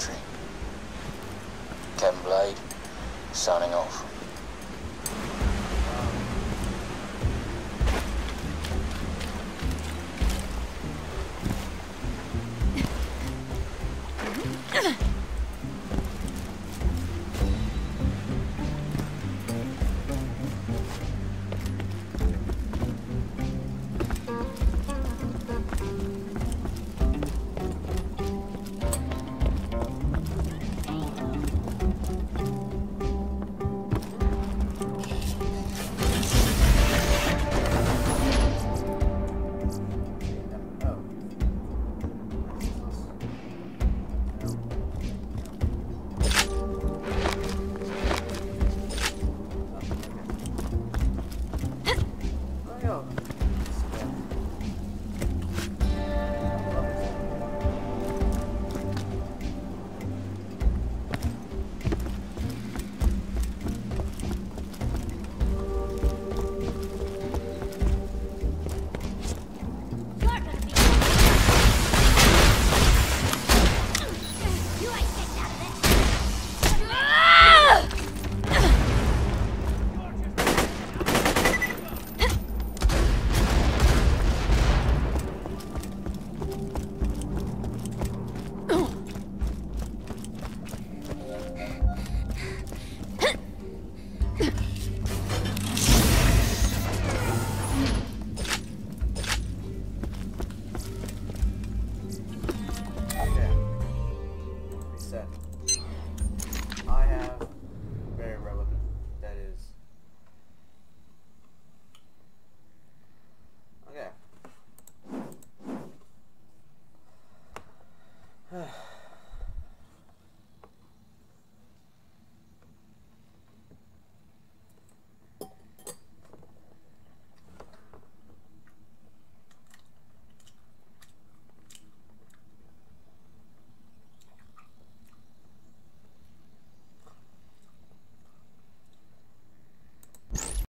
Telemetry. Kevin Blade, signing off. You're have